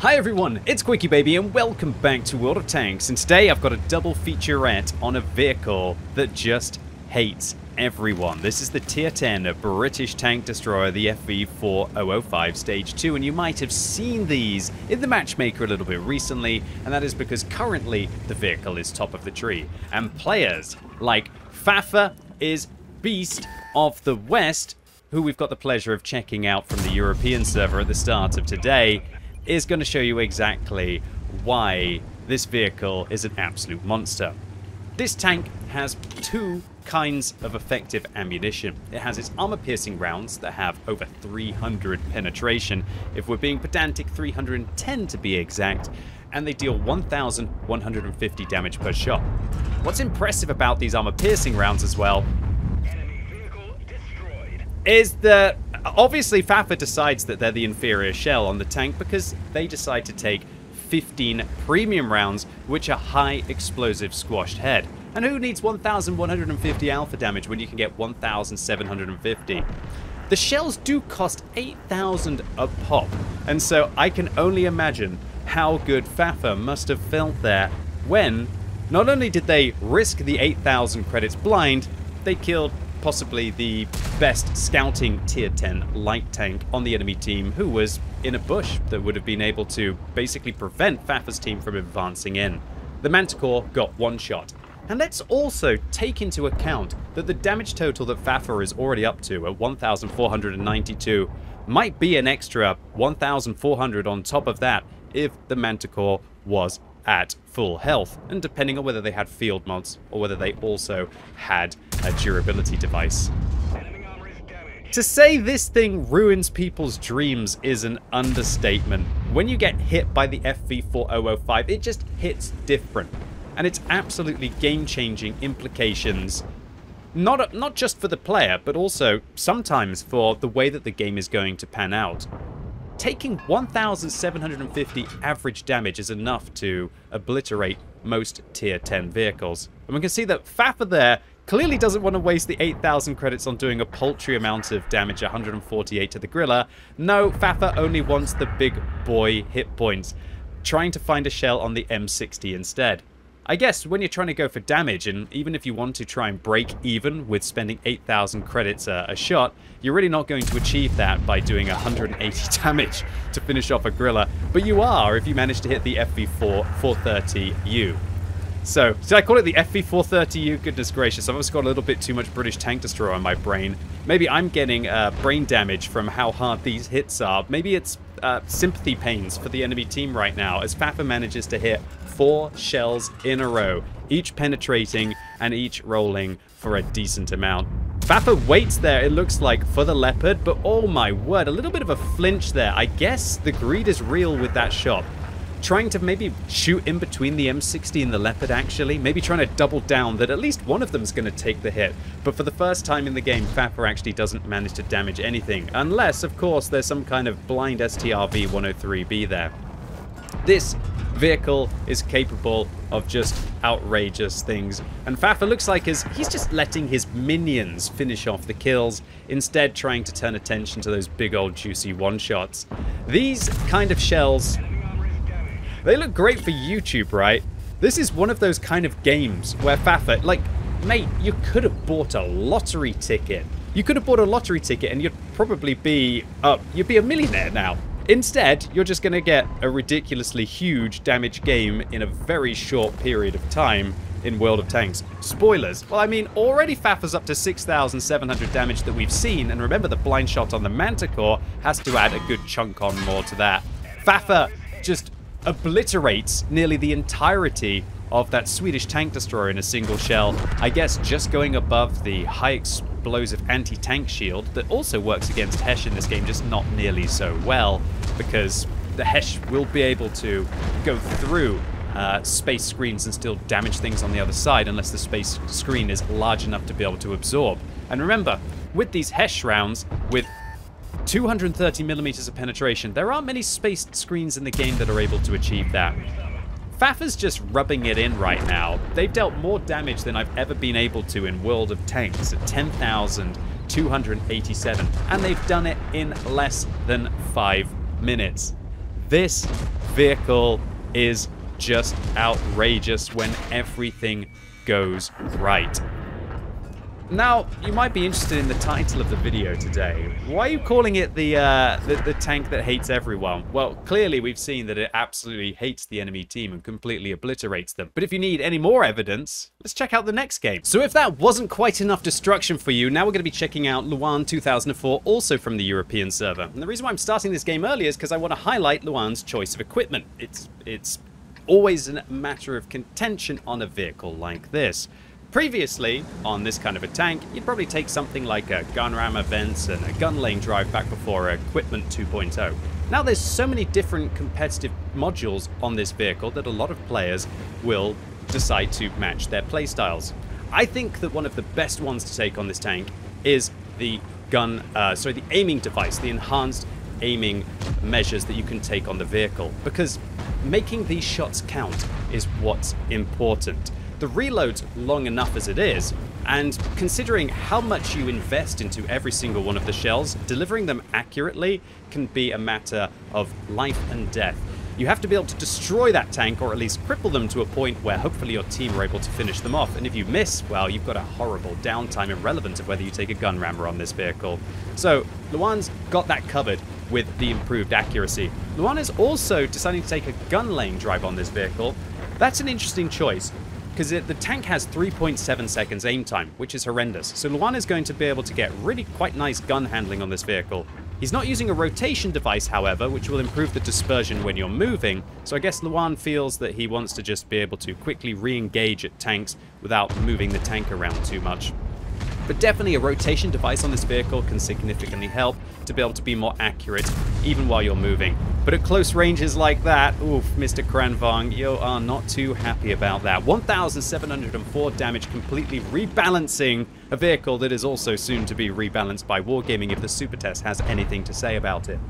Hi everyone, it's QuickyBaby and welcome back to World of Tanks. And today I've got a double featurette on a vehicle that just hates everyone. This is the Tier 10 British tank destroyer, the FV4005 Stage 2 and you might have seen these in the Matchmaker a little bit recently and that is because currently the vehicle is top of the tree. And players like Fafa is Beast of the West who we've got the pleasure of checking out from the European server at the start of today is going to show you exactly why this vehicle is an absolute monster. This tank has two kinds of effective ammunition. It has its armor-piercing rounds that have over 300 penetration, if we're being pedantic 310 to be exact, and they deal 1,150 damage per shot. What's impressive about these armor-piercing rounds as well is that obviously Fafa decides that they're the inferior shell on the tank because they decide to take 15 premium rounds, which are high explosive squashed head. And who needs 1,150 alpha damage when you can get 1,750? The shells do cost 8,000 a pop, and so I can only imagine how good Fafa must have felt there when not only did they risk the 8,000 credits blind, they killed possibly the best scouting tier 10 light tank on the enemy team who was in a bush that would have been able to basically prevent Fafa's team from advancing in. The Manticore got one shot. And let's also take into account that the damage total that Fafa is already up to at 1,492 might be an extra 1,400 on top of that if the Manticore was at full health, and depending on whether they had field mods or whether they also had a durability device. To say this thing ruins people's dreams is an understatement. When you get hit by the FV4005, it just hits different. And it's absolutely game-changing implications, not, not just for the player, but also sometimes for the way that the game is going to pan out taking 1,750 average damage is enough to obliterate most tier 10 vehicles. And we can see that Fafa there clearly doesn't want to waste the 8,000 credits on doing a paltry amount of damage, 148 to the Grille. No, Fafa only wants the big boy hit points, trying to find a shell on the M60 instead. I guess when you're trying to go for damage, and even if you want to try and break even with spending 8,000 credits a, a, shot, you're really not going to achieve that by doing 180 damage to finish off a Grille, but you are if you manage to hit the FV4 430U. So, did I call it the FV430U? Goodness gracious, I've also got a little bit too much British Tank Destroyer on my brain. Maybe I'm getting uh, brain damage from how hard these hits are. Maybe it's uh, sympathy pains for the enemy team right now as Fafa manages to hit four shells in a row, each penetrating and each rolling for a decent amount. Fafa waits there, it looks like, for the Leopard, but oh my word, a little bit of a flinch there. I guess the greed is real with that shot trying to maybe shoot in between the M60 and the Leopard, actually. Maybe trying to double down that at least one of them is going to take the hit. But for the first time in the game, Fafa actually doesn't manage to damage anything. Unless, of course, there's some kind of blind STRV-103B there. This vehicle is capable of just outrageous things. And Fafa looks like his, he's just letting his minions finish off the kills, instead trying to turn attention to those big old juicy one-shots. These kind of shells they look great for YouTube, right? This is one of those kind of games where Fafa, like, mate, you could have bought a lottery ticket. You could have bought a lottery ticket and you'd probably be, uh, you'd be a millionaire now. Instead, you're just going to get a ridiculously huge damage game in a very short period of time in World of Tanks. Spoilers. Well, I mean, already Fafa's up to 6,700 damage that we've seen, and remember the blind shot on the Manticore has to add a good chunk on more to that. Fafa just obliterates nearly the entirety of that Swedish tank destroyer in a single shell. I guess just going above the high explosive anti-tank shield that also works against Hesh in this game, just not nearly so well, because the Hesh will be able to go through uh, space screens and still damage things on the other side unless the space screen is large enough to be able to absorb. And remember, with these Hesh rounds, with 230 millimeters of penetration. There aren't many spaced screens in the game that are able to achieve that. Fafa's just rubbing it in right now. They've dealt more damage than I've ever been able to in World of Tanks at 10,287, and they've done it in less than five minutes. This vehicle is just outrageous when everything goes right. Now, you might be interested in the title of the video today. Why are you calling it the, uh, the, the tank that hates everyone? Well, clearly we've seen that it absolutely hates the enemy team and completely obliterates them. But if you need any more evidence, let's check out the next game. So if that wasn't quite enough destruction for you, now we're going to be checking out Luan 2004, also from the European server. And the reason why I'm starting this game early is because I want to highlight Luan's choice of equipment. It's, it's always a matter of contention on a vehicle like this. Previously, on this kind of a tank, you'd probably take something like a gun ram events and a gun laying drive back before Equipment 2.0. Now there's so many different competitive modules on this vehicle that a lot of players will decide to match their playstyles. I think that one of the best ones to take on this tank is the gun, uh, sorry, the aiming device, the enhanced aiming measures that you can take on the vehicle, because making these shots count is what's important. The reload's long enough as it is, and considering how much you invest into every single one of the shells, delivering them accurately can be a matter of life and death. You have to be able to destroy that tank or at least cripple them to a point where hopefully your team are able to finish them off. And if you miss, well, you've got a horrible downtime irrelevant of whether you take a gun rammer on this vehicle. So Luan's got that covered with the improved accuracy. Luan is also deciding to take a gun laying drive on this vehicle. That's an interesting choice because the tank has 3.7 seconds aim time, which is horrendous. So Luan is going to be able to get really quite nice gun handling on this vehicle. He's not using a rotation device, however, which will improve the dispersion when you're moving, so I guess Luan feels that he wants to just be able to quickly re-engage at tanks without moving the tank around too much. But definitely a rotation device on this vehicle can significantly help to be able to be more accurate even while you're moving. But at close ranges like that, oof, Mr. Kranvagn, you are not too happy about that. 1,704 damage completely rebalancing a vehicle that is also soon to be rebalanced by Wargaming if the Super Test has anything to say about it.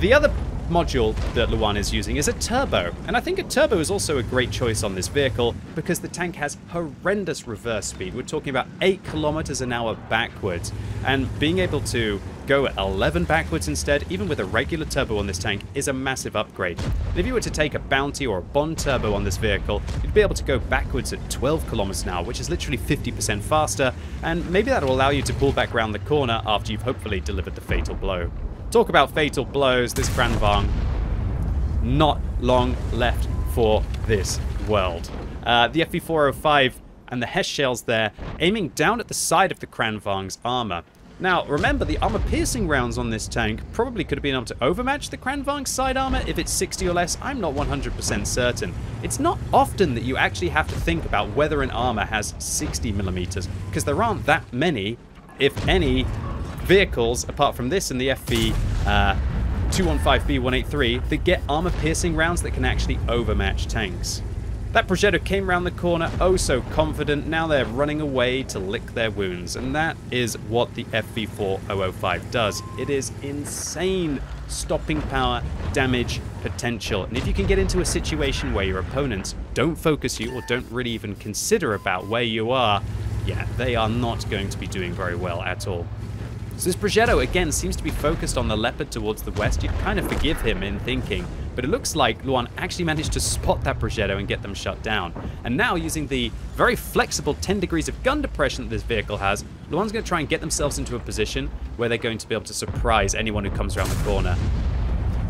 The other module that Luan is using is a turbo, and I think a turbo is also a great choice on this vehicle because the tank has horrendous reverse speed. We're talking about 8 kilometers an hour backwards, and being able to go at 11 backwards instead, even with a regular turbo on this tank, is a massive upgrade. And if you were to take a Bounty or a Bond turbo on this vehicle, you'd be able to go backwards at 12 kilometers an hour, which is literally 50% faster, and maybe that'll allow you to pull back around the corner after you've hopefully delivered the fatal blow. Talk about fatal blows, this Kranvagn. Not long left for this world. Uh, the FV405 and the Hesh shells there, aiming down at the side of the Kranvagn's armor. Now, remember, the armor-piercing rounds on this tank probably could have been able to overmatch the Kranvagn's side armor if it's 60 or less. I'm not 100% certain. It's not often that you actually have to think about whether an armor has 60 millimeters, because there aren't that many, if any, vehicles, apart from this and the FV uh, 215B183, that get armor-piercing rounds that can actually overmatch tanks. That Progetto came around the corner oh so confident, now they're running away to lick their wounds, and that is what the FV4005 does. It is insane stopping power, damage, potential, and if you can get into a situation where your opponents don't focus you or don't really even consider about where you are, yeah, they are not going to be doing very well at all. So this Progetto, again, seems to be focused on the Leopard towards the west. You'd kind of forgive him in thinking, but it looks like Luan actually managed to spot that Progetto and get them shut down. And now, using the very flexible 10 degrees of gun depression that this vehicle has, Luan's going to try and get themselves into a position where they're going to be able to surprise anyone who comes around the corner.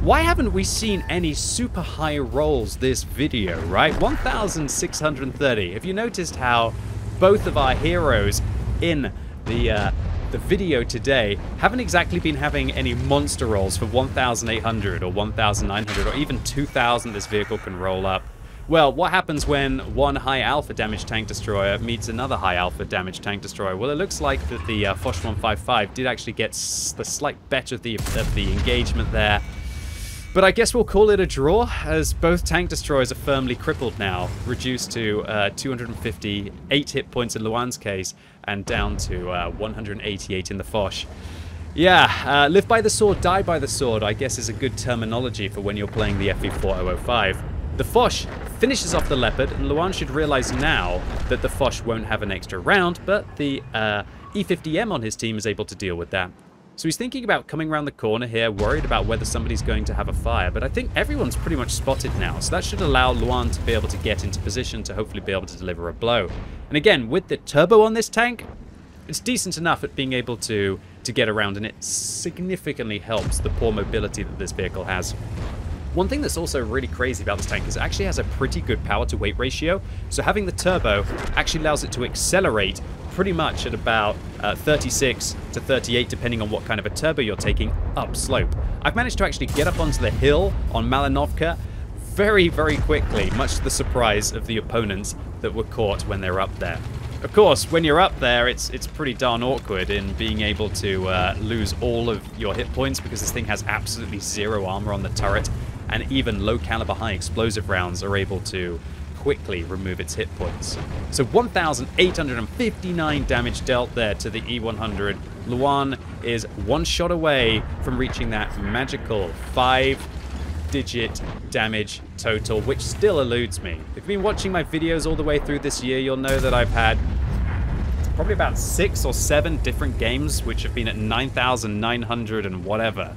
Why haven't we seen any super high rolls this video, right? 1,630. Have you noticed how both of our heroes in the uh, the video today haven't exactly been having any monster rolls for 1,800 or 1,900 or even 2,000 this vehicle can roll up. Well, what happens when one high alpha damage tank destroyer meets another high alpha damage tank destroyer? Well, it looks like that the uh, Foch 155 did actually get the slight better of the, of the engagement there. But I guess we'll call it a draw, as both tank destroyers are firmly crippled now, reduced to uh, 258 hit points in Luan's case, and down to uh, 188 in the Foch. Yeah, uh, live by the sword, die by the sword, I guess is a good terminology for when you're playing the FV4005. The Foch finishes off the Leopard, and Luan should realize now that the Foch won't have an extra round, but the uh, E50M on his team is able to deal with that. So he's thinking about coming around the corner here, worried about whether somebody's going to have a fire, but I think everyone's pretty much spotted now, so that should allow Luan to be able to get into position to hopefully be able to deliver a blow. And again, with the turbo on this tank, it's decent enough at being able to, to get around, and it significantly helps the poor mobility that this vehicle has. One thing that's also really crazy about this tank is it actually has a pretty good power to weight ratio. So having the turbo actually allows it to accelerate pretty much at about uh, 36 to 38, depending on what kind of a turbo you're taking, upslope. I've managed to actually get up onto the hill on Malinovka very, very quickly, much to the surprise of the opponents that were caught when they were up there. Of course, when you're up there, it's it's pretty darn awkward in being able to uh, lose all of your hit points because this thing has absolutely zero armor on the turret, and even low caliber high explosive rounds are able to quickly remove its hit points. So 1,859 damage dealt there to the E100. Luan is one shot away from reaching that magical five digit damage total, which still eludes me. If you've been watching my videos all the way through this year, you'll know that I've had probably about six or seven different games which have been at 9,900 and whatever.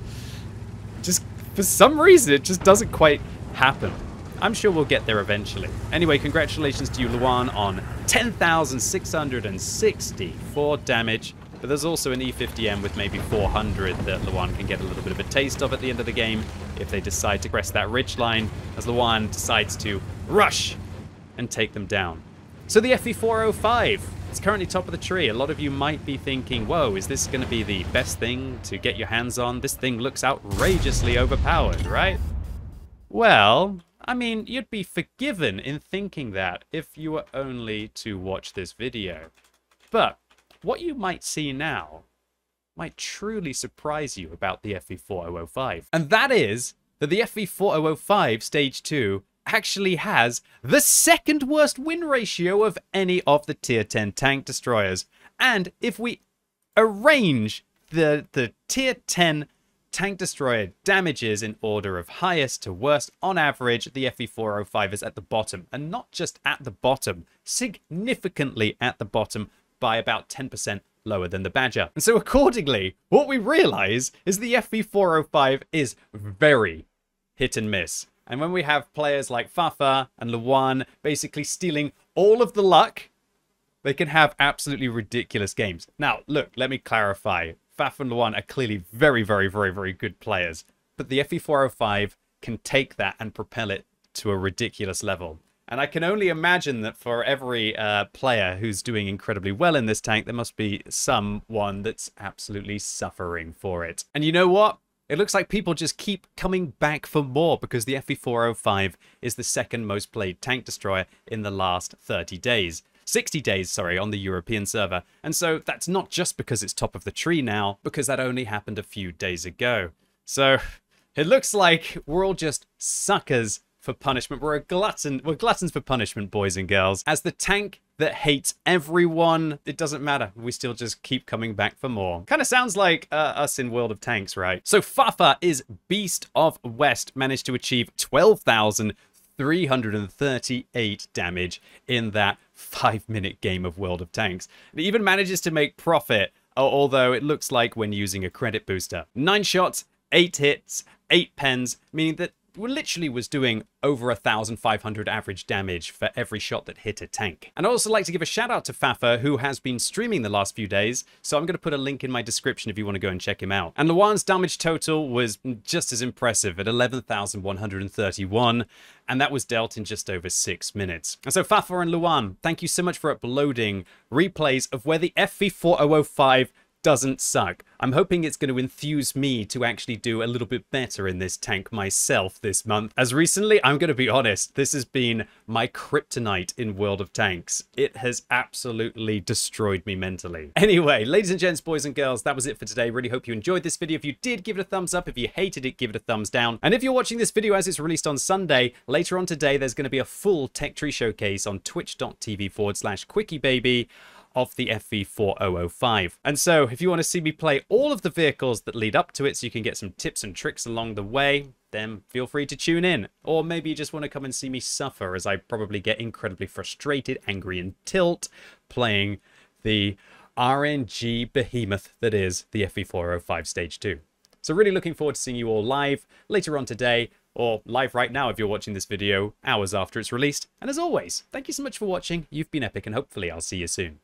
Just for some reason, it just doesn't quite happen. I'm sure we'll get there eventually. Anyway, congratulations to you, Luan, on 10,664 damage. But there's also an E50M with maybe 400 that Luan can get a little bit of a taste of at the end of the game if they decide to crest that ridge line as Luan decides to rush and take them down. So the FV405 is currently top of the tree. A lot of you might be thinking, whoa, is this going to be the best thing to get your hands on? This thing looks outrageously overpowered, right? Well, I mean, you'd be forgiven in thinking that if you were only to watch this video. But what you might see now might truly surprise you about the FV4005. And that is that the FV4005 Stage 2 actually has the second worst win ratio of any of the Tier 10 tank destroyers. And if we arrange the, the Tier 10 tank destroyer damages in order of highest to worst. On average, the FV405 is at the bottom, and not just at the bottom, significantly at the bottom by about 10% lower than the Badger. And so accordingly, what we realize is the FV405 is very hit and miss. And when we have players like Fafa and Luan basically stealing all of the luck, they can have absolutely ridiculous games. Now, look, let me clarify. Faf and Luan are clearly very, very, very, very good players. But the FV405 can take that and propel it to a ridiculous level. And I can only imagine that for every uh, player who's doing incredibly well in this tank, there must be someone that's absolutely suffering for it. And you know what? It looks like people just keep coming back for more because the FV405 is the second most played tank destroyer in the last 30 days. 60 days, sorry, on the European server. And so that's not just because it's top of the tree now, because that only happened a few days ago. So it looks like we're all just suckers for punishment. We're a glutton. We're gluttons for punishment, boys and girls. As the tank that hates everyone, it doesn't matter. We still just keep coming back for more. Kind of sounds like uh, us in World of Tanks, right? So Fafa is Beast of West, managed to achieve 12,000 338 damage in that five minute game of World of Tanks. It even manages to make profit, although it looks like when using a credit booster. Nine shots, eight hits, eight pens, meaning that literally was doing over 1,500 average damage for every shot that hit a tank. And I'd also like to give a shout out to Fafa, who has been streaming the last few days, so I'm going to put a link in my description if you want to go and check him out. And Luan's damage total was just as impressive at 11,131, and that was dealt in just over six minutes. And so Fafa and Luan, thank you so much for uploading replays of where the FV4005 doesn't suck. I'm hoping it's going to enthuse me to actually do a little bit better in this tank myself this month. As recently, I'm going to be honest, this has been my kryptonite in World of Tanks. It has absolutely destroyed me mentally. Anyway, ladies and gents, boys and girls, that was it for today. Really hope you enjoyed this video. If you did, give it a thumbs up. If you hated it, give it a thumbs down. And if you're watching this video as it's released on Sunday, later on today, there's going to be a full tech tree showcase on twitch.tv forward slash quickybaby of the FV4005. And so if you want to see me play all of the vehicles that lead up to it so you can get some tips and tricks along the way, then feel free to tune in. Or maybe you just want to come and see me suffer as I probably get incredibly frustrated, angry, and tilt playing the RNG behemoth that is the FV405 Stage 2. So really looking forward to seeing you all live later on today, or live right now if you're watching this video hours after it's released. And as always, thank you so much for watching. You've been epic, and hopefully I'll see you soon.